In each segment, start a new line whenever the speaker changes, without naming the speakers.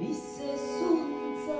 visse sunza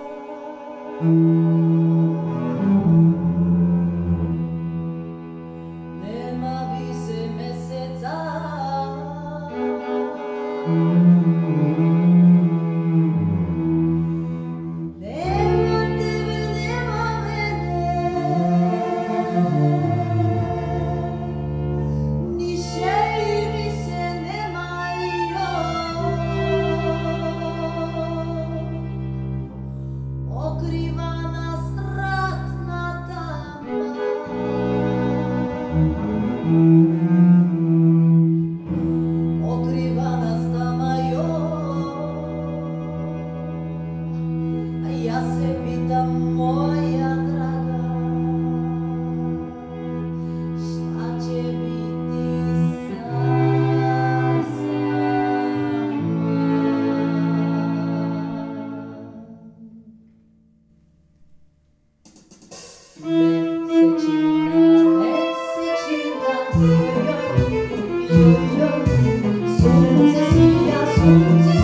Jesus.